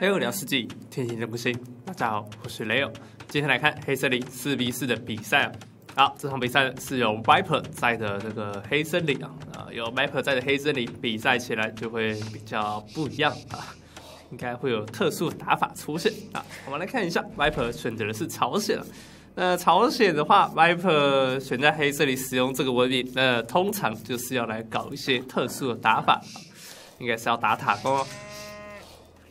雷欧聊世纪，天行人不息。大家好，我是雷欧。今天来看黑森林四比四的比赛啊。好，这场比赛是由 Viper 在的这个黑森林啊，啊，有 Viper 在的黑森林，比赛起来就会比较不一样啊，应该会有特殊打法出现啊。我们来看一下，Viper 选择的是朝鲜。那朝鲜的话，Viper 选在黑色里使用这个文明，那通常就是要来搞一些特殊的打法，应该是要打塔攻。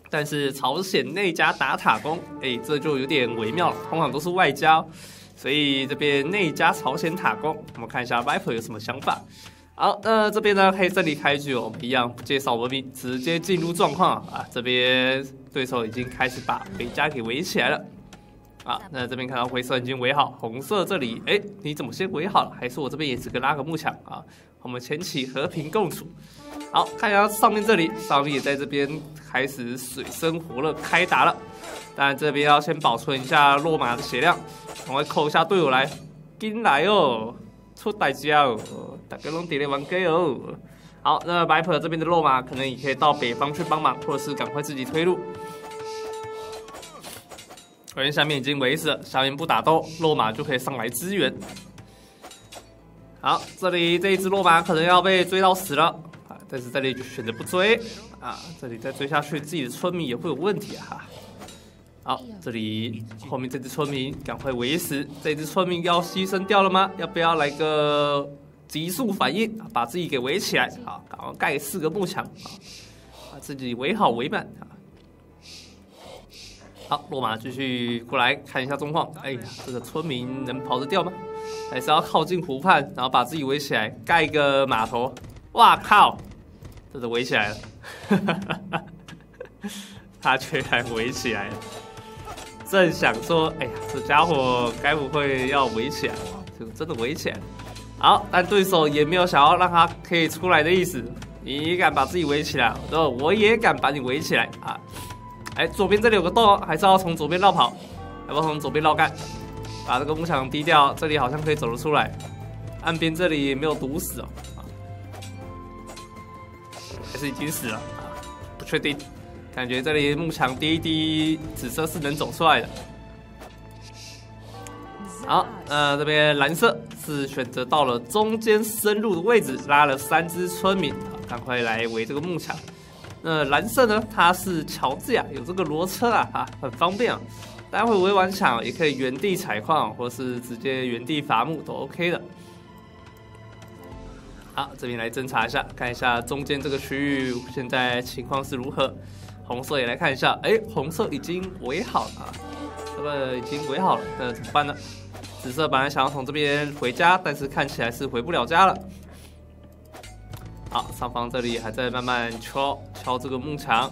但是朝鲜内家打塔攻，哎，这就有点微妙了。通常都是外交，所以这边内家朝鲜塔攻，我们看一下 Viper 有什么想法。好，那这边呢，黑这里开局我们一样不介绍文明，直接进入状况啊。这边对手已经开始把维加给围起来了。啊，那这边看到灰色已经围好，红色这里，哎，你怎么先围好了？还是我这边也只个拉个幕墙啊？我们前期和平共处。好，看一下上面这里，上面也在这边开始水深火热开打了。但这边要先保存一下落马的血量，赶快扣一下队友来，进来哦，出代价哦，大家拢点来玩 g 哦。好，那白普这边的落马可能也可以到北方去帮忙，或者是赶快自己推路。首先下面已经围死了，下面不打斗，落马就可以上来支援。好，这里这一只落马可能要被追到死了啊！但是这里就选择不追啊！这里再追下去，自己的村民也会有问题啊！好，这里后面这只村民赶快围死，这只村民要牺牲掉了吗？要不要来个急速反应，把自己给围起来？好，赶快盖四个木墙啊！把自己围好围满啊！好，落马继续过来看一下状况。哎呀，这个村民能跑得掉吗？还是要靠近湖畔，然后把自己围起来，盖一个码头。哇靠，这都围起来了！他居然围起来了。正想说，哎呀，这家伙该不会要围起来？就真的围起来了。好，但对手也没有想要让他可以出来的意思。你敢把自己围起来，那我也敢把你围起来啊！哎，左边这里有个洞，还是要从左边绕跑，要不从左边绕干？把这个木墙低掉，这里好像可以走得出来。岸边这里没有堵死哦，还是已经死了？不确定，感觉这里木墙低一低，紫色是能走出来的。好，那这边蓝色是选择到了中间深入的位置，拉了三只村民，赶快来围这个木墙。那蓝色呢？它是乔治亚，有这个罗车啊，哈，很方便啊。待会围完墙也可以原地采矿，或是直接原地伐木都 OK 的。好，这边来侦查一下，看一下中间这个区域现在情况是如何。红色也来看一下，哎，红色已经围好了啊，这个已经围好了，那怎么办呢？紫色本来想要从这边回家，但是看起来是回不了家了。好，上方这里还在慢慢敲敲这个木墙。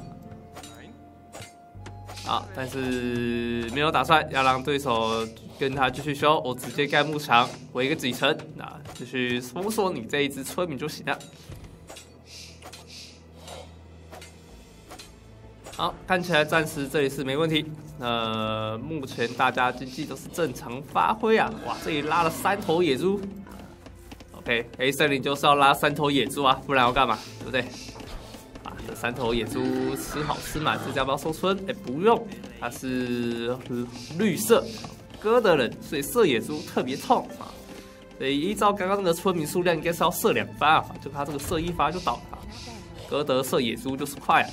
好，但是没有打算要让对手跟他继续修，我直接盖木墙围个几层，啊，继续封锁你这一只村民就行了。好，看起来暂时这里是没问题。呃，目前大家经济都是正常发挥啊。哇，这里拉了三头野猪。OK，黑森林就是要拉三头野猪啊，不然要干嘛？对不对？啊，这三头野猪吃好吃满，这家要不要收村？哎，不用，它是绿色，哥的人，所以射野猪特别痛啊。所以依照刚刚那个村民数量，应该是要射两发啊，就他这个射一发就倒了。哥德射野猪就是快啊。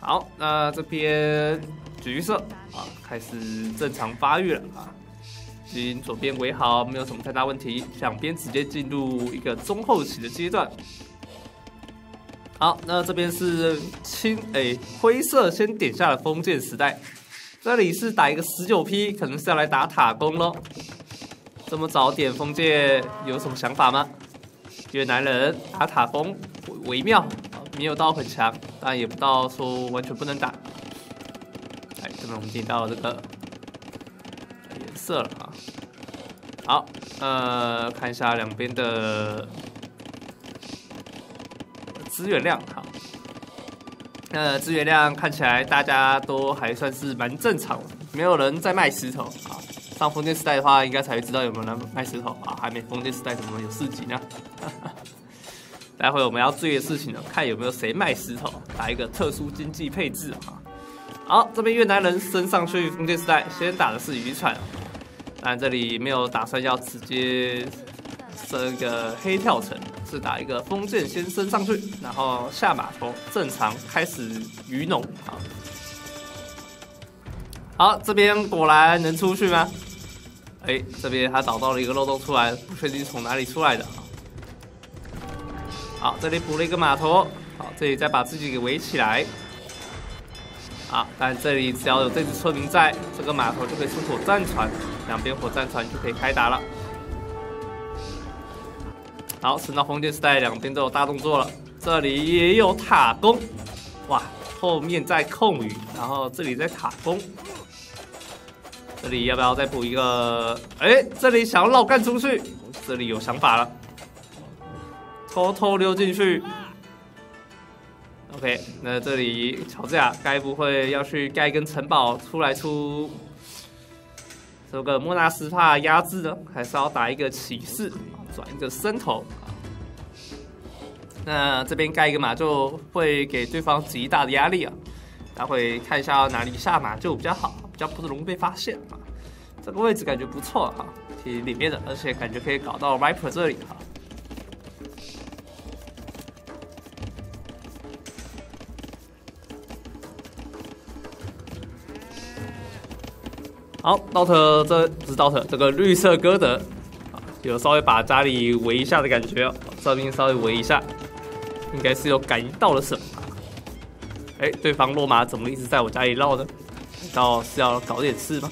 好，那这边橘色啊，开始正常发育了啊。经左边围好，没有什么太大问题。两边直接进入一个中后期的阶段。好，那这边是青诶灰色先点下了封建时代，这里是打一个十九 P，可能是要来打塔攻喽。这么早点封建有什么想法吗？越南人打塔攻微妙，没有到很强，但也不到说完全不能打。哎，这边我们点到了这个。色了啊，好，呃，看一下两边的资源量，好，呃，资源量看起来大家都还算是蛮正常，没有人在卖石头啊。上封建时代的话，应该才会知道有没有人卖石头啊。还没封建时代怎么有四级呢？待会我们要注意的事情呢，看有没有谁卖石头，打一个特殊经济配置啊。好，这边越南人升上去封建时代，先打的是渔船，但这里没有打算要直接升个黑跳城，是打一个封建先升上去，然后下码头正常开始渔农。好，好，这边果然能出去吗？哎，这边他找到了一个漏洞出来，不确定从哪里出来的。好，这里补了一个码头，好，这里再把自己给围起来。好，但这里只要有这只村民在，这个码头就可以出火战船，两边火战船就可以开打了。好，升到封建时代，两边都有大动作了。这里也有塔攻，哇，后面在控雨，然后这里在塔攻。这里要不要再补一个？哎，这里想要绕干出去，这里有想法了，偷偷溜进去。OK，那这里乔治亚，该不会要去盖一根城堡出来出这个莫纳斯帕压制呢？还是要打一个骑士，转一个伸头？那这边盖一个马就会给对方极大的压力啊！待会看一下哪里下马就比较好。比较不容易被发现啊，这个位置感觉不错哈，挺里面的，而且感觉可以搞到 Viper 这里哈。好，Dot 这不是 Dot 这个绿色哥德，有稍微把家里围一下的感觉，这边稍微围一下，应该是有感应到了什么？哎，对方落马怎么一直在我家里绕呢？到是要搞点事吗？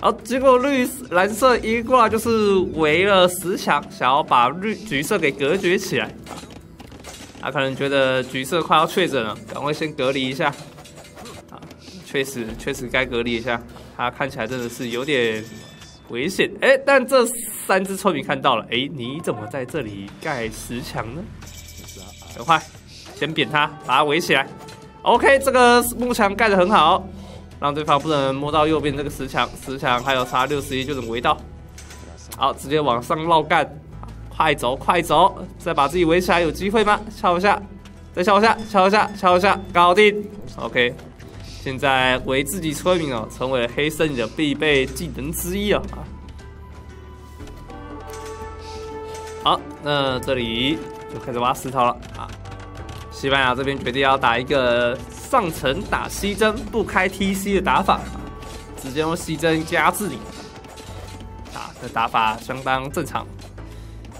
好，结果绿蓝色一过来就是围了十墙，想要把绿橘色给隔绝起来。他可能觉得橘色快要确诊了，赶快先隔离一下。啊，确实确实该隔离一下。他看起来真的是有点危险。哎，但这三只村民看到了，哎，你怎么在这里盖石墙呢？赶快先扁他，把他围起来。OK，这个木墙盖得很好，让对方不能摸到右边这个石墙，石墙还有差六十一就能围到。好，直接往上绕干，快走快走，再把自己围起来，有机会吗？敲一下，再敲一下，敲一下，敲一下，搞定。OK，现在为自己村民哦，成为黑森林的必备技能之一啊。好，那这里就开始挖石头了啊。西班牙这边决定要打一个上层打西征不开 TC 的打法，直接用西征加治理，啊，这打法相当正常。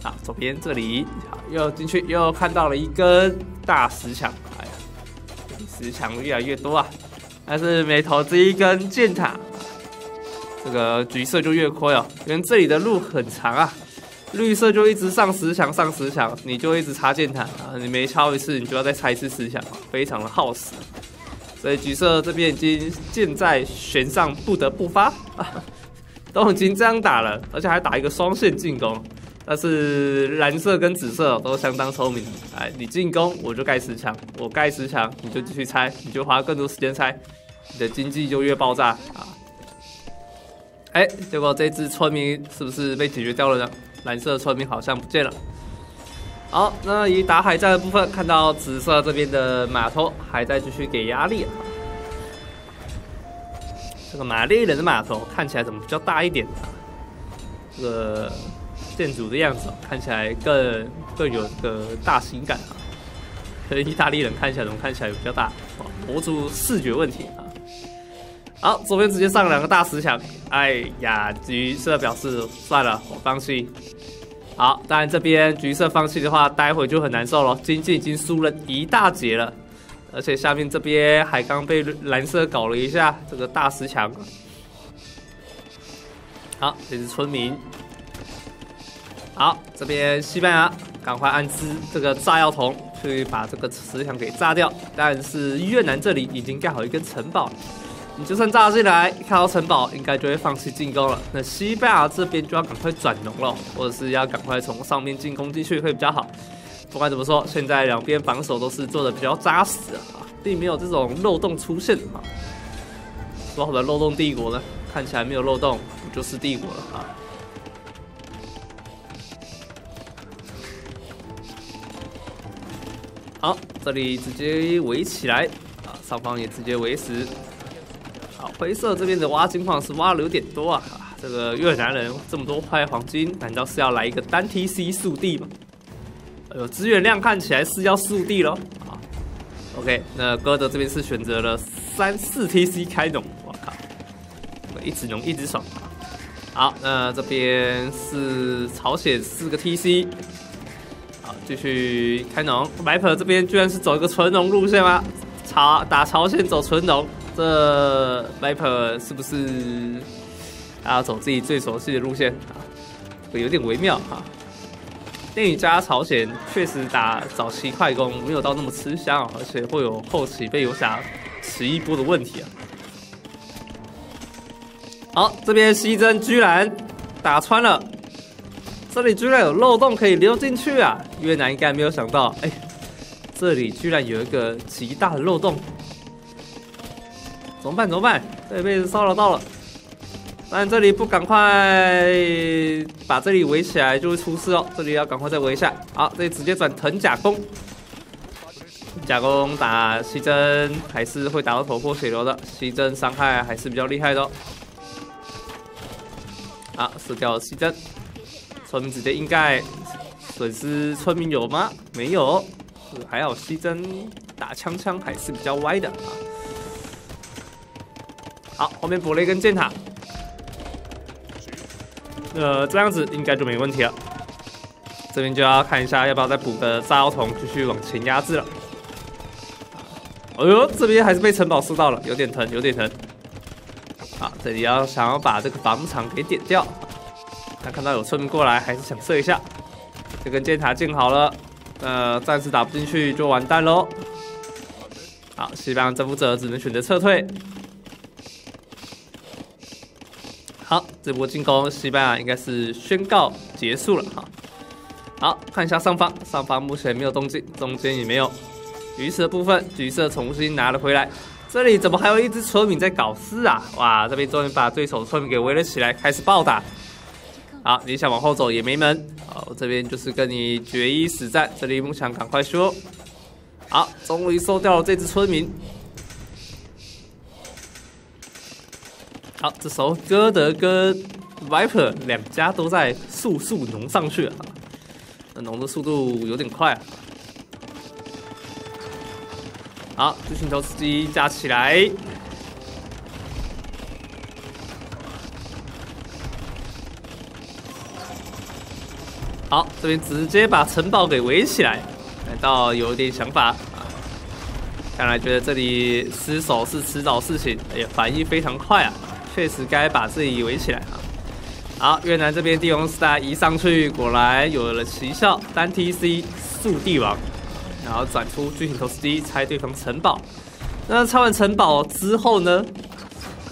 啊，左边这里好，又进去又看到了一根大石墙，哎呀，石墙越来越多啊，但是每投资一根箭塔，这个橘色就越亏哦，因为这里的路很长啊。绿色就一直上十强，上十强，你就一直插箭塔啊！你每敲一次，你就要再插一次十强，非常的耗时。所以橘色这边已经箭在弦上，不得不发啊！都已经这样打了，而且还打一个双线进攻。但是蓝色跟紫色都相当聪明，哎，你进攻我就盖十强，我盖十强你就继续拆，你就花更多时间拆，你的经济就越爆炸啊！哎，结果这只村民是不是被解决掉了呢？蓝色村民好像不见了。好，那以打海战的部分，看到紫色这边的码头还在继续给压力。这个玛丽人的码头看起来怎么比较大一点呢？这个建筑的样子看起来更更有个大型感啊。和意大利人看起来怎么看起来比较大？博主视觉问题啊。好，左边直接上两个大石墙。哎呀，橘色表示算了，我放弃。好，当然这边橘色放弃的话，待会就很难受了。经济已经输了一大截了，而且下面这边还刚被蓝色搞了一下这个大石墙。好，这是村民。好，这边西班牙赶快安置这个炸药桶，去把这个石墙给炸掉。但是越南这里已经盖好一个城堡。你就算炸进来，看到城堡，应该就会放弃进攻了。那西班牙这边就要赶快转农了，或者是要赶快从上面进攻进去会比较好。不管怎么说，现在两边防守都是做的比较扎实啊，并没有这种漏洞出现啊。说好的漏洞帝国呢？看起来没有漏洞，就是帝国了啊？好，这里直接围起来。啊，上方也直接围死。好，灰色这边的挖金矿是挖的有点多啊。这个越南人这么多块黄金，难道是要来一个单 TC 速地吗？哎呦，资源量看起来是要速地喽。啊，OK，那哥德这边是选择了三四 TC 开农，我靠，一直农一直爽。好，那这边是朝鲜四个 TC，继续开农。白 r 这边居然是走一个纯农路线吗？朝打朝鲜走纯农，这 Viper 是不是？还要走自己最熟悉的路线啊，有点微妙哈。电影加朝鲜确实打早期快攻没有到那么吃香，而且会有后期被游侠吃一波的问题啊。好，这边西征居然打穿了，这里居然有漏洞可以溜进去啊！越南应该没有想到，哎，这里居然有一个极大的漏洞，怎么办？怎么办？这被骚扰到了。但这里不赶快把这里围起来，就会出事哦。这里要赶快再围一下。好，这里直接转藤甲弓，甲弓打西征还是会打到头破血流的。西征伤害还是比较厉害的哦。好，死掉了西征，村民直接硬盖，损失村民有吗？没有，还好西征打枪枪还是比较歪的啊。好，后面补了一根箭塔。呃，这样子应该就没问题了。这边就要看一下要不要再补个炸药桶，继续往前压制了。哎呦，这边还是被城堡射到了，有点疼，有点疼。好，这里要想要把这个防场给点掉。他看到有村民过来，还是想射一下。这根箭塔建好了，呃，暂时打不进去就完蛋喽。好，西班牙征服者只能选择撤退。好，这波进攻西班牙应该是宣告结束了哈。好看一下上方，上方目前没有动静，中间也没有。鱼池的部分，橘色重新拿了回来。这里怎么还有一只村民在搞事啊？哇，这边终于把对手村民给围了起来，开始暴打。好，你想往后走也没门。好，这边就是跟你决一死战。这里梦想赶快说。好，终于收掉了这只村民。好，这时候哥德跟 Viper 两家都在速速农上去了，那农的速度有点快啊。好，巨型投石机架起来。好，这边直接把城堡给围起来，难道有点想法啊？看来觉得这里失守是迟早事情，哎呀，反应非常快啊！确实该把自己围起来啊！好，越南这边帝王时代一上去，果然有了奇效，单 TC 速帝王，然后转出巨型投石机拆对方城堡。那拆完城堡之后呢？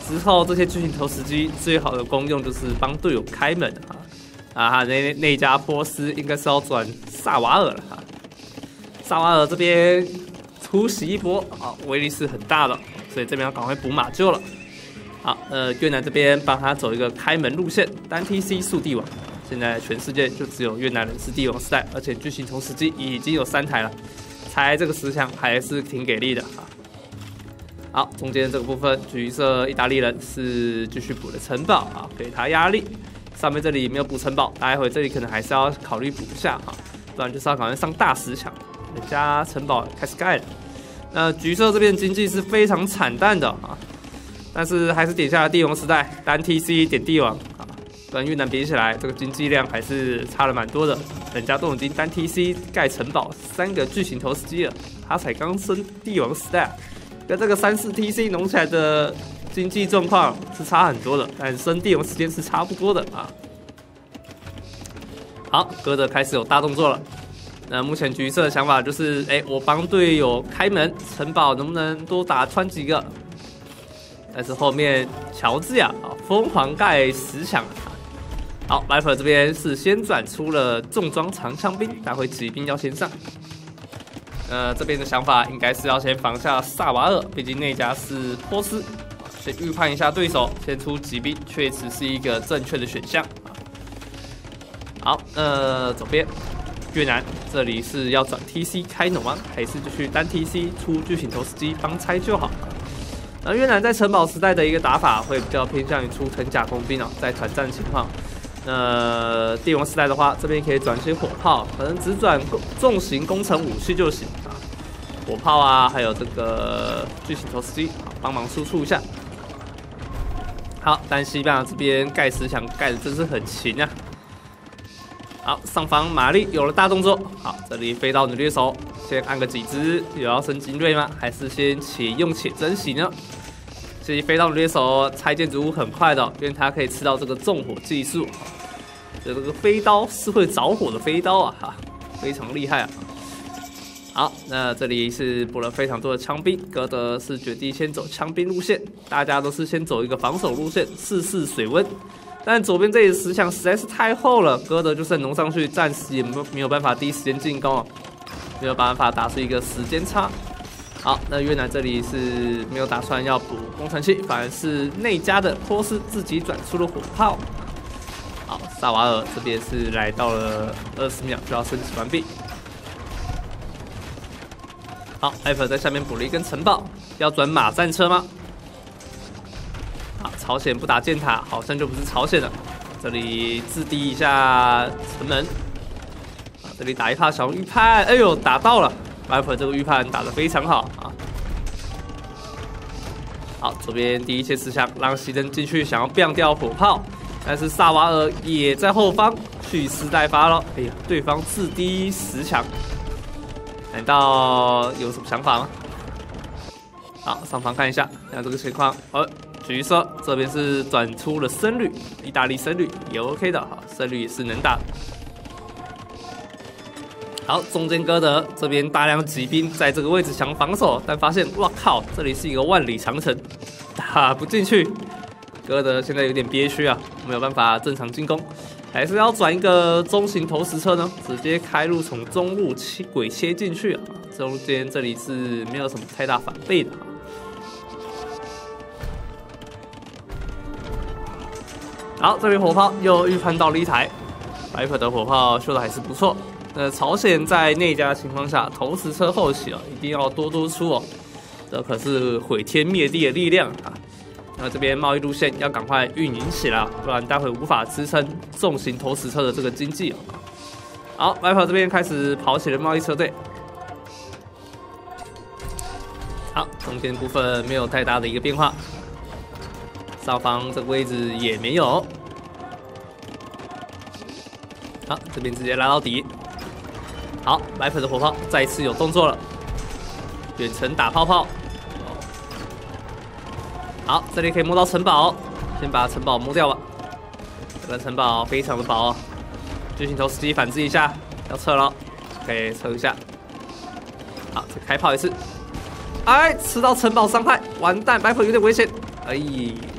之后这些巨型投石机最好的功用就是帮队友开门啊！啊，那那家波斯应该是要转萨瓦尔了哈。萨瓦尔这边突袭一波啊，威力是很大的，所以这边要赶快补马厩了。好，呃，越南这边帮他走一个开门路线，单 TC 速帝王。现在全世界就只有越南人是帝王时代，而且巨型投石机已经有三台了，拆这个石墙还是挺给力的啊。好，中间这个部分，橘色意大利人是继续补了城堡啊，给他压力。上面这里没有补城堡，待会这里可能还是要考虑补一下哈，不然就是要赶快上大石墙，人家城堡开始盖了。那橘色这边经济是非常惨淡的啊。但是还是点下了帝王时代单 TC 点帝王啊，跟越南比起来，这个经济量还是差了蛮多的。人家都已经单 TC 盖城堡三个巨型投石机了，他才刚升帝王时代，跟这个三四 TC 弄起来的经济状况是差很多的，但升帝王时间是差不多的啊。好，哥德开始有大动作了。那目前橘色的想法就是，哎，我帮队友开门，城堡能不能多打穿几个？但是后面乔治亚啊，疯狂盖石墙！好，白粉这边是先转出了重装长枪兵，待会骑兵要先上。呃，这边的想法应该是要先防下萨瓦尔，毕竟那家是波斯，先预判一下对手，先出骑兵，确实是一个正确的选项啊。好，呃，左边越南这里是要转 TC 开农吗？还是就去单 TC 出巨型投石机帮拆就好？那越南在城堡时代的一个打法会比较偏向于出藤甲工兵啊，在团战情况。那帝王时代的话，这边可以转些火炮，可能只转重型工程武器就行啊。火炮啊，还有这个巨型投石机，帮忙输出一下。好，但西班牙这边盖石墙盖的真是很勤啊。好，上方玛丽有了大动作。好，这里飞刀女猎手先按个几只，有要升精锐吗？还是先且用且珍惜呢？这里飞刀女猎手拆建筑物很快的，因为它可以吃到这个纵火技术。这这个飞刀是会着火的飞刀啊，哈，非常厉害啊。好，那这里是补了非常多的枪兵，格德是决定先走枪兵路线，大家都是先走一个防守路线，试试水温。但左边这里石墙实在是太厚了，哥德就算弄上去，暂时也没没有办法第一时间进攻，没有办法打出一个时间差。好，那越南这里是没有打算要补工程器，反而是内加的托斯自己转出了火炮。好，萨瓦尔这边是来到了二十秒就要升级完毕。好，艾弗在下面补了一根城堡，要转马战车吗？朝鲜不打箭塔，好像就不是朝鲜了。这里自低一下城门，啊，这里打一发小预判，哎呦，打到了艾弗这个预判打得非常好啊。好，左边第一切石墙，让西登进去，想要变掉火炮，但是萨瓦尔也在后方蓄势待发了。哎呀，对方自低石墙，难道有什么想法吗？好，上方看一下，看这个情况，呃。橘色这边是转出了深绿，意大利深绿也 OK 的哈，僧侣也是能打。好，中间哥德这边大量骑兵在这个位置想防守，但发现哇靠，这里是一个万里长城，打不进去。哥德现在有点憋屈啊，没有办法正常进攻，还是要转一个中型投石车呢，直接开路从中路切鬼切进去啊。中间这里是没有什么太大反背的。好，这边火炮又预判到了一台，白粉的火炮修的还是不错。那朝鲜在内家情况下，投石车后期啊，一定要多多出哦，这可是毁天灭地的力量啊！那这边贸易路线要赶快运营起来，不然待会无法支撑重型投石车的这个经济。好，白跑这边开始跑起了贸易车队。好，中间部分没有太大的一个变化。上方这个位置也没有，好，这边直接拉到底。好，白粉的火炮再次有动作了，远程打泡泡。好，这里可以摸到城堡，先把城堡摸掉吧。这个城堡非常的薄，巨型投石机反制一下，要撤了，可以撤一下。好，再开炮一次，哎，吃到城堡伤害，完蛋，白粉有点危险，哎。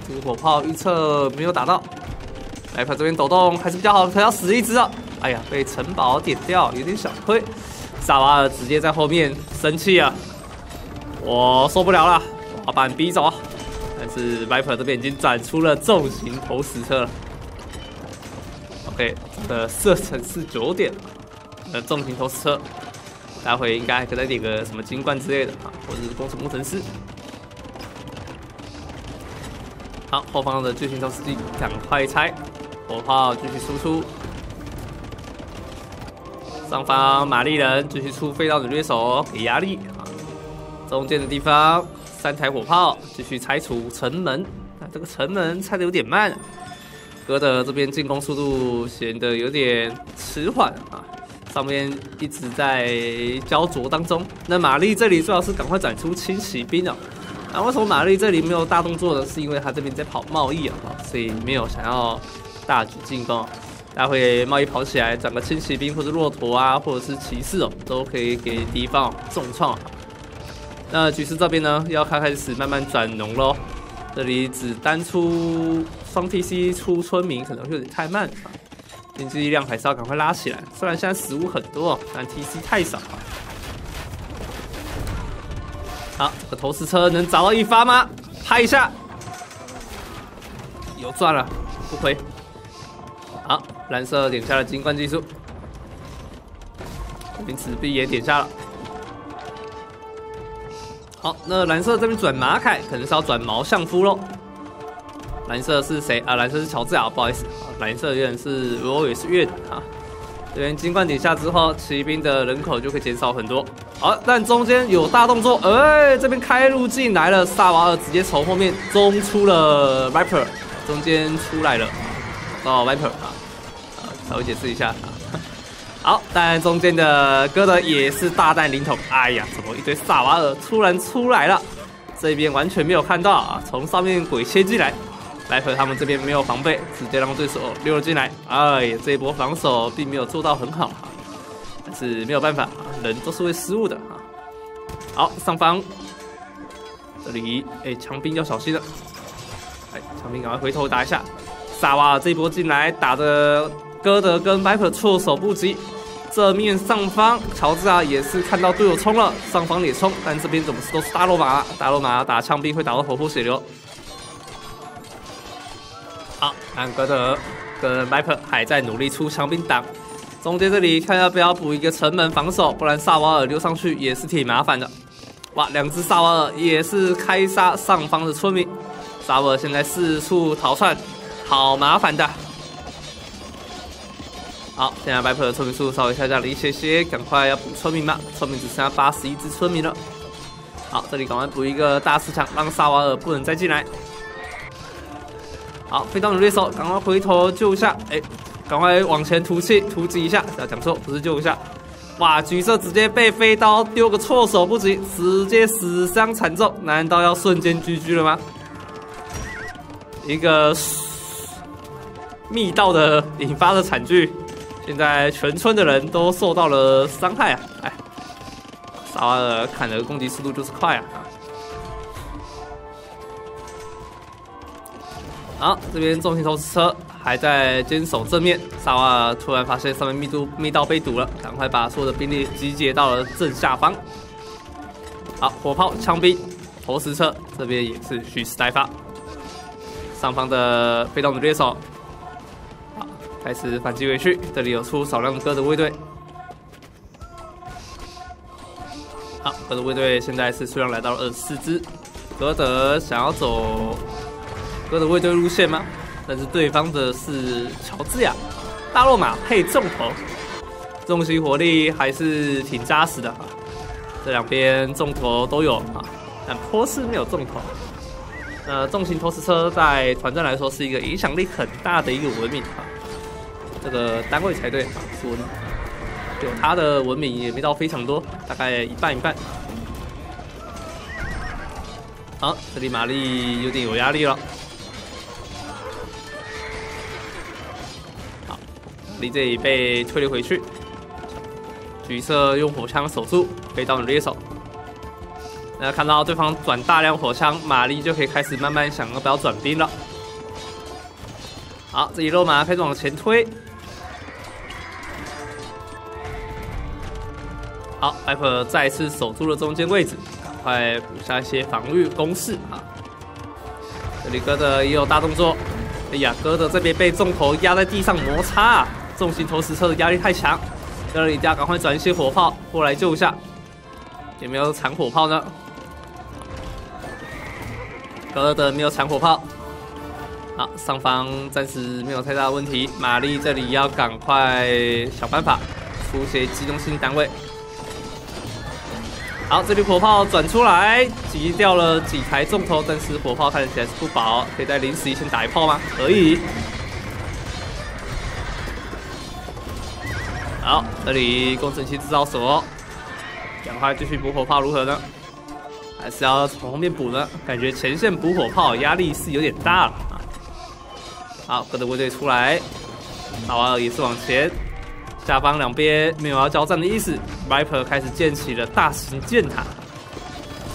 这个火炮预测没有打到，白粉这边抖动还是比较好，他要死一只啊！哎呀，被城堡点掉，有点小亏。萨瓦尔直接在后面生气啊，我受不了了，我把你逼走。但是 Viper 这边已经转出了重型投石车了。OK，的射程是九点，呃，重型投石车，待会应该还可以再点个什么金冠之类的啊，或者是工程工程师。好，后方的巨型投石机赶快拆，火炮继续输出。上方玛丽人继续出飞刀的猎手给压力啊。中间的地方三台火炮继续拆除城门，那这个城门拆的有点慢，哥的这边进攻速度显得有点迟缓啊。上面一直在焦灼当中，那玛丽这里最好是赶快转出轻骑兵啊。那为什么玛丽这里没有大动作呢？是因为他这边在跑贸易啊，所以没有想要大举进攻。待会贸易跑起来，转个轻骑兵或者骆驼啊，或者是骑士哦，都可以给敌方重创。那局势这边呢，要开开始慢慢转浓喽。这里只单出双 TC 出村民，可能会有点太慢啊。经济力量还是要赶快拉起来。虽然现在食物很多，但 TC 太少了。好，这个投石车能找到一发吗？拍一下，有赚了，不亏。好，蓝色点下了金冠技术。这边纸币也点下了。好，那蓝色这边转马凯，可能是要转毛相夫喽。蓝色是谁啊？蓝色是乔治啊，不好意思，蓝色有点是罗也是月啊。这边金冠底下之后，骑兵的人口就可以减少很多。好，但中间有大动作，哎，这边开路进来了，萨瓦尔直接从后面中出了 Viper，中间出来了，到 Viper 啊，啊，稍微解释一下。好，但中间的哥德也是大难临头，哎呀，怎么一堆萨瓦尔突然出来了？这边完全没有看到啊，从上面鬼切进来。来和他们这边没有防备，直接让对手溜了进来。哎，这一波防守并没有做到很好啊，但是没有办法，人都是会失误的啊。好，上方这里，哎，枪兵要小心了。哎，枪兵赶快回头打一下。萨瓦尔这一波进来，打的哥德跟白 r 措手不及。这面上方，乔治啊也是看到队友冲了，上方也冲，但这边怎么是都是大罗马？大罗马打枪兵会打到头破血流。好，安格德跟迈克还在努力出枪兵挡，中间这里看要不要补一个城门防守，不然萨瓦尔溜上去也是挺麻烦的。哇，两只萨瓦尔也是开杀上方的村民，萨瓦尔现在四处逃窜，好麻烦的。好，现在白普的村民数稍微下降了一些些，赶快要补村民嘛，村民只剩下八十一只村民了。好，这里赶快补一个大石墙，让萨瓦尔不能再进来。好，飞刀的猎手，赶快回头救一下！哎，赶快往前突气突击一下，要讲错，不是救一下。哇，橘色直接被飞刀丢个措手不及，直接死伤惨重，难道要瞬间 GG 了吗？一个密道的引发的惨剧，现在全村的人都受到了伤害啊！哎，萨瓦尔砍的攻击速度就是快啊！好，这边重型投石车还在坚守正面。萨瓦尔突然发现上面密度密道被堵了，赶快把所有的兵力集结到了正下方。好，火炮、枪兵、投石车这边也是蓄势待发。上方的被动的猎手，开始反击回去。这里有出少量的哥德卫队。好，哥德卫队现在是数量来到了二十四支。哥德想要走。哥德卫队路线吗？但是对方的是乔治亚，大罗马配重头，重型火力还是挺扎实的啊。这两边重头都有啊，但波斯没有重头。呃，重型投石车在团战来说是一个影响力很大的一个文明啊，这个单位才对啊，是文，有他的文明也没到非常多，大概一半一半。好，这里玛丽有点有压力了。好，你这里被推了回去，橘色用火枪守住，飞刀的猎手。那看到对方转大量火枪，玛丽就可以开始慢慢想要不要转兵了。好，这一路马上开始往前推。好，艾克再次守住了中间位置，赶快补下一些防御攻势啊！这里哥的也有大动作。哎呀，哥的这边被重头压在地上摩擦。重型投石车的压力太强，这里要赶快转一些火炮过来救一下。有没有藏火炮呢？哥德没有藏火炮。好，上方暂时没有太大的问题。玛丽这里要赶快想办法出些机动性单位。好，这里火炮转出来，击掉了几台重头，但是火炮看起来是不薄，可以在临时先打一炮吗？可以。好，这里工程器制造所，赶快继续补火炮如何呢？还是要从后面补呢？感觉前线补火炮压力是有点大了啊。好，各的部队出来，萨瓦尔也是往前，下方两边没有要交战的意思。Viper 开始建起了大型箭塔，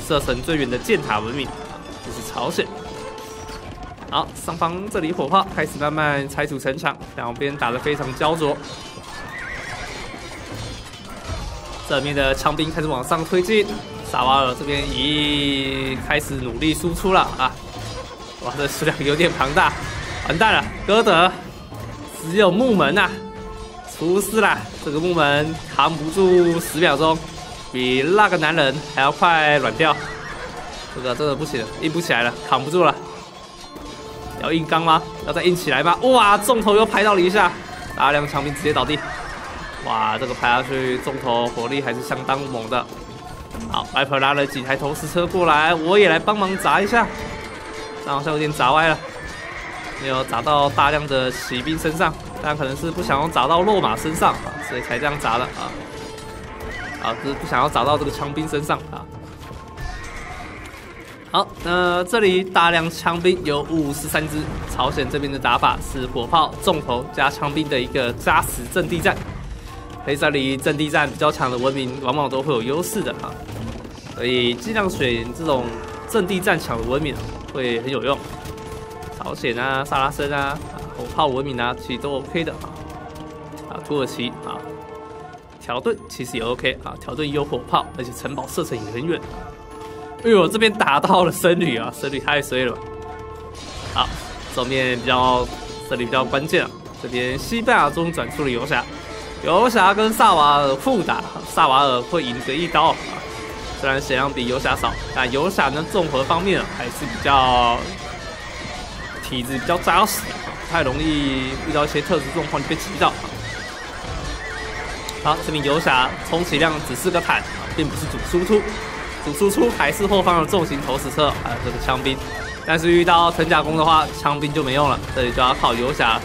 射程最远的箭塔文明，这是朝鲜。好，上方这里火炮开始慢慢拆除城墙，两边打得非常焦灼。这面的枪兵开始往上推进，萨瓦尔这边已开始努力输出了啊！哇，这数量有点庞大，完蛋了！哥德只有木门呐，出事啦！这个木门扛不住十秒钟，比那个男人还要快软掉。这个真的不行，硬不起来了，扛不住了。要硬刚吗？要再硬起来吗？哇，重头又拍到了一下，大量枪兵直接倒地。哇，这个拍下去，重头火力还是相当猛的。好外婆拉了几台投石车过来，我也来帮忙砸一下。但好像有点砸歪了，没有砸到大量的骑兵身上，但可能是不想要砸到落马身上啊，所以才这样砸的啊。啊，是不想要砸到这个枪兵身上啊。好，那这里大量枪兵有五十三支。朝鲜这边的打法是火炮、重头加枪兵的一个扎实阵地战。所以这里阵地战比较强的文明，往往都会有优势的哈。所以尽量选这种阵地战强的文明会很有用。朝鲜啊、萨拉森啊、火炮文明啊，其实都 OK 的啊。啊，土耳其啊，条顿其实也 OK 啊，条顿也有火炮，而且城堡射程也很远。哎呦，这边打到了僧侣啊，僧侣太衰了。好，正面比较这里比较关键啊，这边西班牙中转出了游侠，游侠跟萨瓦尔互打，萨瓦尔会赢得一刀啊。虽然血量比游侠少，但游侠呢综合方面还是比较体质比较扎实，啊太容易遇到一些特殊状况被击到。好，这名游侠充其量只是个坦，并不是主输出。主输出还是后方的重型投石车，还有这个枪兵，但是遇到藤甲弓的话，枪兵就没用了，这里就要靠游侠。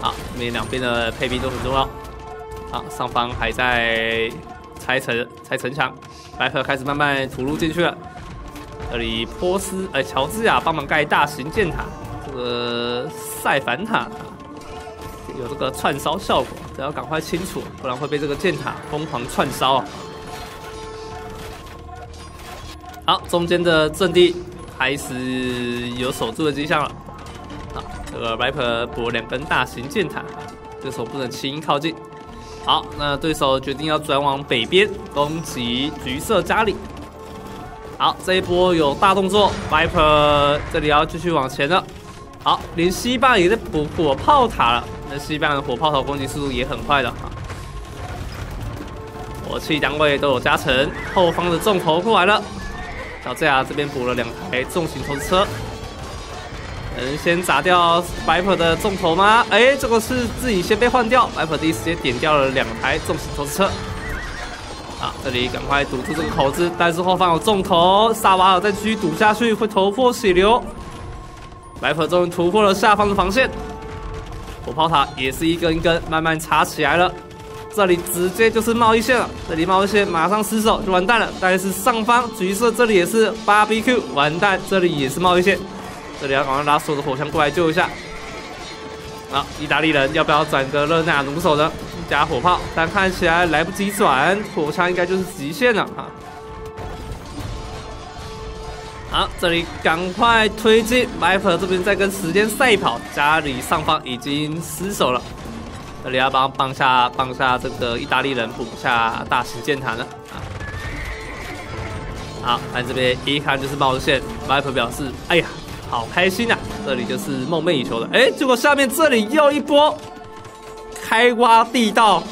好，这边两边的配兵都很重要。好，上方还在拆城拆城墙，白河开始慢慢吐入进去了。这里波斯哎乔治亚帮忙盖大型箭塔，呃塞凡塔有这个串烧效果，这要赶快清楚，不然会被这个箭塔疯狂串烧啊。好，中间的阵地开始有守住的迹象了。好，这个 Viper 补两根大型箭塔，对手不能轻易靠近。好，那对手决定要转往北边攻击橘色家里。好，这一波有大动作，Viper 这里要继续往前了。好，连西班也在补火炮塔了。那西班的火炮塔攻击速度也很快的啊。火器单位都有加成，后方的重头过来了。小智啊，这边补了两台重型投石车，能先砸掉白普的重头吗？哎，这个是自己先被换掉，白普第一时间点掉了两台重型投石车。啊，这里赶快堵住这个口子，但是后方有重头，萨瓦尔再继续堵下去会头破血流。白普终于突破了下方的防线，火炮塔也是一根一根慢慢插起来了。这里直接就是贸易线了，这里贸易线马上失守就完蛋了。但是上方橘色这里也是 BBQ 完蛋，这里也是贸易线，这里要赶快拉所有的火枪过来救一下。好，意大利人要不要转个热那弩手呢？加火炮，但看起来来不及转，火枪应该就是极限了啊。好，这里赶快推进，Viper 这边在跟时间赛跑，家里上方已经失守了。这里要帮帮下帮下这个意大利人补下大型箭塔了啊！好，看这边一看就是冒线，Viper 表示：“哎呀，好开心啊！这里就是梦寐以求的。”哎，结果下面这里又一波开挖地道，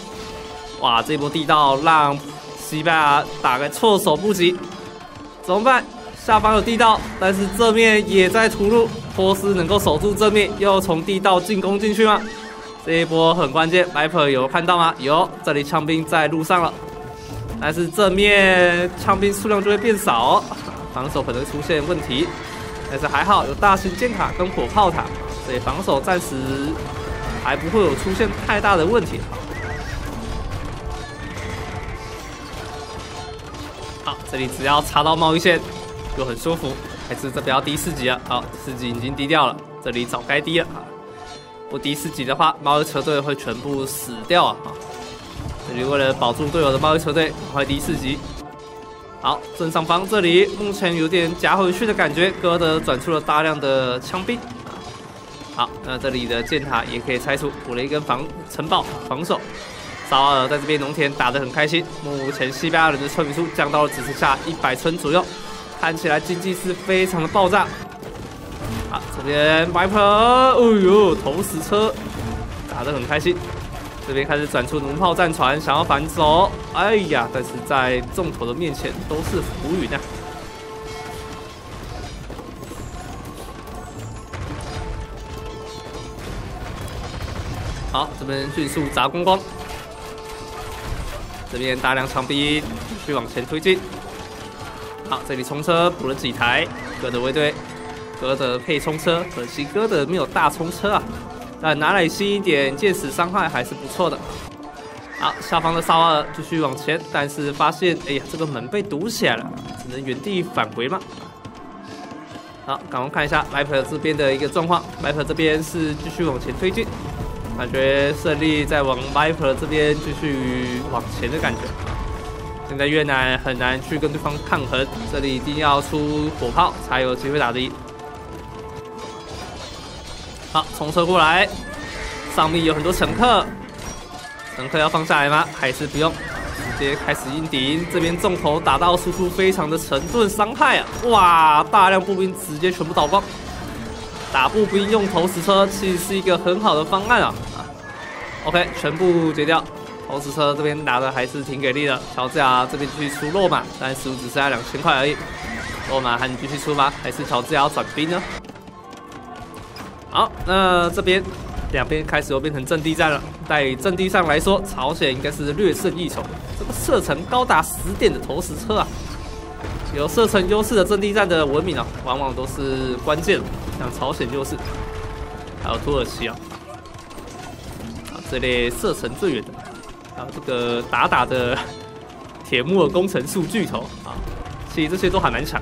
哇！这波地道让西班牙打个措手不及，怎么办？下方有地道，但是正面也在突入，波斯能够守住正面，又从地道进攻进去吗？这一波很关键，Viper 有看到吗？有，这里枪兵在路上了，但是正面枪兵数量就会变少，防守可能出现问题。但是还好有大型箭塔跟火炮塔，所以防守暂时还不会有出现太大的问题。好，这里只要插到贸易线就很舒服。还是这边低四级了，好，四级已经低掉了，这里早该低了啊。不低四级的话，猫车队会全部死掉啊！这里为了保住队友的猫车队，快低四级。好，正上方这里目前有点夹回去的感觉，哥德转出了大量的枪兵。好，那这里的箭塔也可以拆除，补了一根防城堡防守。萨瓦尔在这边农田打得很开心，目前西班牙人的村民数降到了只剩下一百村左右，看起来经济是非常的爆炸。好，这边 Viper，哎呦，投石车打得很开心，这边开始转出弩炮战船，想要反走。哎呀，但是在重头的面前都是浮云啊。好，这边迅速砸光光。这边大量长兵继续往前推进。好，这里冲车补了几台，哥德卫队，哥德配冲车，可惜哥德没有大冲车啊。但拿来新一点剑士伤害还是不错的。好，下方的萨瓦继续往前，但是发现，哎呀，这个门被堵起来了，只能原地返回嘛。好，赶快看一下 Viper 这边的一个状况，Viper 这边是继续往前推进。感觉胜利在往 Viper 这边继续往前的感觉。现在越南很难去跟对方抗衡，这里一定要出火炮才有机会打赢。好，冲车过来，上面有很多乘客，乘客要放下来吗？还是不用？直接开始硬顶。这边重头打到输出非常的沉顿，伤害啊！哇，大量步兵直接全部倒光。打步兵用投石车其实是一个很好的方案啊。OK，全部截掉。投石车这边拿的还是挺给力的。乔治亚这边继续出肉马，但是只剩下两千块而已。肉马还能继续出吗？还是乔治亚要转兵呢？好，那这边两边开始又变成阵地战了。在阵地上来说，朝鲜应该是略胜一筹。这个射程高达十点的投石车啊，有射程优势的阵地战的文明啊，往往都是关键。像朝鲜就是，还有土耳其啊。这类射程最远的，啊这个打打的 铁木尔工程数巨头啊，其实这些都还蛮强。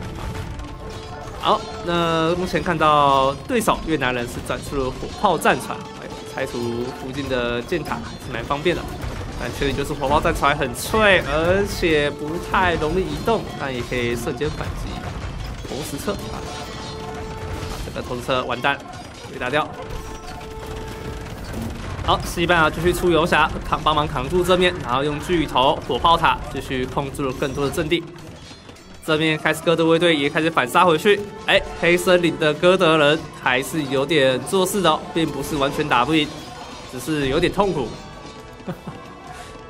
好，那目前看到对手越南人是展出了火炮战船，哎拆除附近的箭塔还是蛮方便的。但缺点就是火炮战船很脆，而且不太容易移动，但也可以瞬间反击。投石车啊，这个投石车完蛋，被打掉。好，西班牙继续出游侠扛帮忙扛住这面，然后用巨头火炮塔继续控制了更多的阵地。这边开始哥德卫队也开始反杀回去。哎，黑森林的哥德人还是有点做事的，并不是完全打不赢，只是有点痛苦。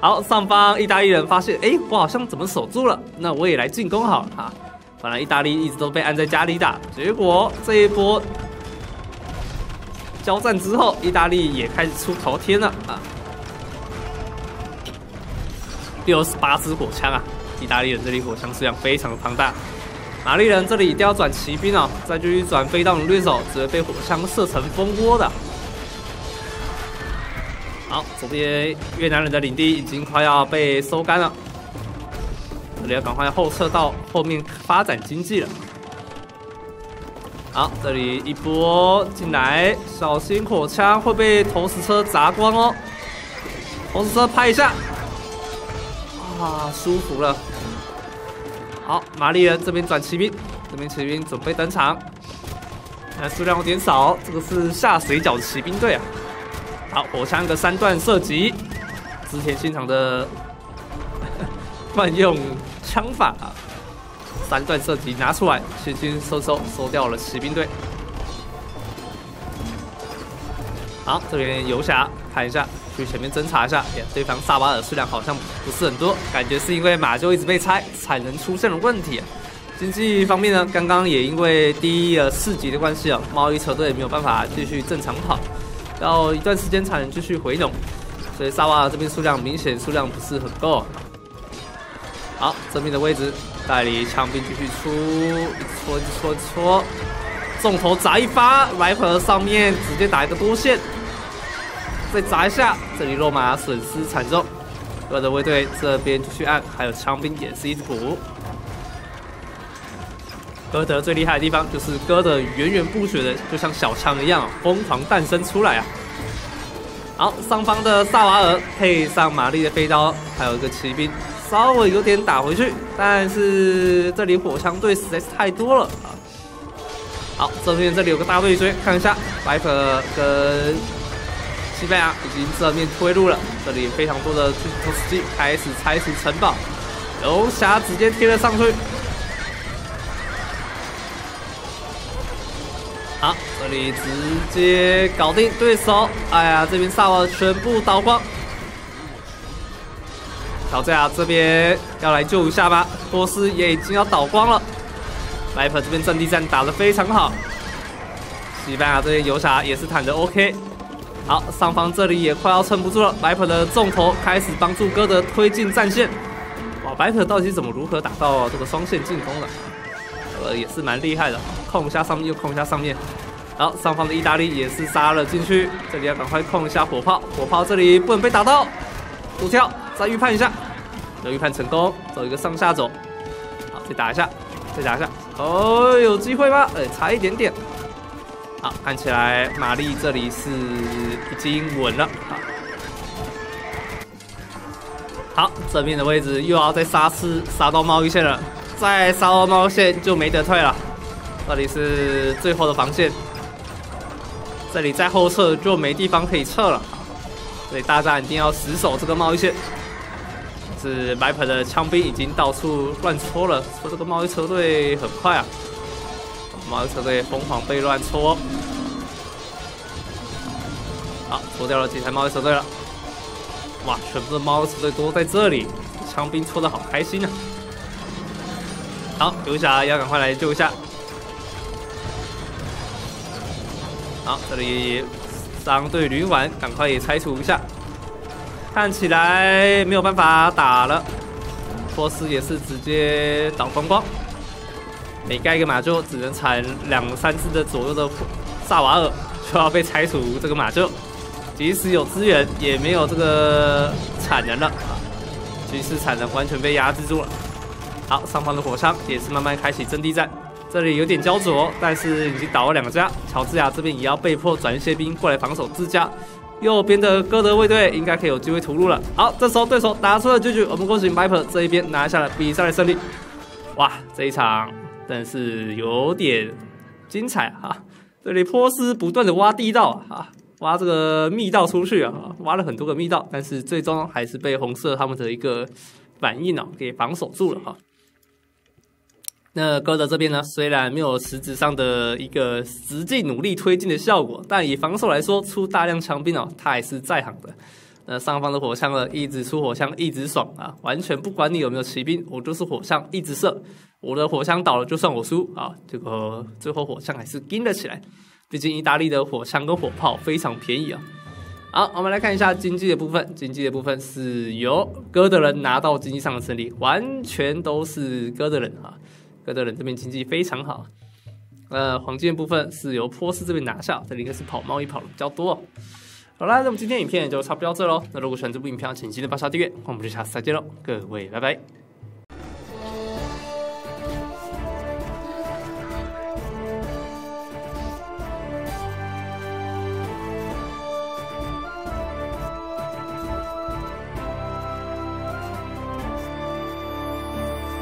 好，上方意大利人发现，哎，我好像怎么守住了？那我也来进攻好了哈。本来意大利一直都被按在家里打，结果这一波。交战之后，意大利也开始出头天了啊！六十八支火枪啊！意大利人这里火枪数量非常的庞大。玛丽人这里一定要转骑兵哦，再继续转飞弹掠手，只会被火枪射成蜂窝的。好，左边越南人的领地已经快要被收干了，这里要赶快后撤到后面发展经济了。好，这里一波进来，小心火枪会被投石车砸光哦。投石车拍一下，啊，舒服了。好，玛丽人这边转骑兵，这边骑兵准备登场。那数量有点少，这个是下水饺骑兵队啊。好，火枪的三段射击，织田信长的 惯用枪法啊。三段射击拿出来，轻轻收收收掉了骑兵队。好，这边游侠看一下，去前面侦查一下。对方萨瓦尔数量好像不是很多，感觉是因为马厩一直被拆，产能出现了问题。经济方面呢，刚刚也因为第一四级的关系啊，贸易车队没有办法继续正常跑，要一段时间才能继续回笼，所以萨瓦尔这边数量明显数量不是很够。好，这边的位置。代理枪兵继续出，一戳一戳一戳，重头砸一发，来回上面直接打一个多线，再砸一下，这里落马损失惨重。哥德卫队这边继续按，还有枪兵也是一直补。哥德最厉害的地方就是哥德源源不绝的，就像小枪一样疯狂诞生出来啊！好，上方的萨瓦尔配上玛丽的飞刀，还有一个骑兵。稍微有点打回去，但是这里火枪队实在是太多了啊！好，正面这里有个大对追，看一下，白可跟西班牙已经正面推入了，这里非常多的巨型投石机开始拆除城堡，游侠直接贴了上去。好，这里直接搞定对手，哎呀，这边萨瓦全部倒光。乔治亚这边要来救一下吧，波斯也已经要倒光了。Viper 这边阵地战打得非常好，西班牙这边游侠也是坦的 OK。好，上方这里也快要撑不住了，Viper 的重头开始帮助哥德推进战线。哇，Viper 到底怎么如何打到这个双线进攻的？呃，也是蛮厉害的，控一下上面又控一下上面。好，上方的意大利也是杀了进去，这里要赶快控一下火炮，火炮这里不能被打到。补跳，再预判一下，有预判成功，走一个上下走。好，再打一下，再打一下。哦，有机会吗？哎，差一点点。好，看起来玛丽这里是已经稳了。好，这边的位置又要再杀死杀到贸易线了，再杀到贸易线就没得退了。这里是最后的防线。这里再后撤就没地方可以撤了，所以大家一定要死守这个贸易线。是白牌的枪兵已经到处乱戳了，戳这个贸易车队很快啊！贸易车队疯狂被乱戳，好，戳掉了几台贸易车队了。哇，全部的贸易车队都在这里，枪兵戳的好开心啊！好，游侠要赶快来救一下。好，这里商队旅馆，赶快也拆除一下。看起来没有办法打了，波斯也是直接倒光光。每盖一个马厩，只能产两三只的左右的萨瓦尔，就要被拆除这个马厩。即使有资源，也没有这个产能了啊！军事产能完全被压制住了。好，上方的火枪也是慢慢开启阵地战。这里有点焦灼，但是已经倒了两家。乔治亚这边也要被迫转一些兵过来防守自家。右边的哥德卫队应该可以有机会屠戮了。好，这时候对手打出了狙击，我们恭喜 Viper 这一边拿下了比赛的胜利。哇，这一场真是有点精彩哈！这里波斯不断的挖地道啊，挖这个密道出去啊，挖了很多个密道，但是最终还是被红色他们的一个反应啊给防守住了哈。那哥德这边呢，虽然没有实质上的一个实际努力推进的效果，但以防守来说，出大量枪兵哦，他还是在行的。那上方的火枪呢，一直出火枪，一直爽啊，完全不管你有没有骑兵，我就是火枪一直射，我的火枪倒了就算我输啊。这个最后火枪还是跟了起来，毕竟意大利的火枪跟火炮非常便宜啊。好，我们来看一下经济的部分，经济的部分是由哥德人拿到经济上的胜利，完全都是哥德人啊。哥德人这边经济非常好，呃，黄金部分是由波斯这边拿下，这里应该是跑贸易跑的比较多。好啦，那我们今天影片就差不多到这喽。那如果喜欢这部影片，请记得帮手订阅，我们就下次再见喽，各位拜拜。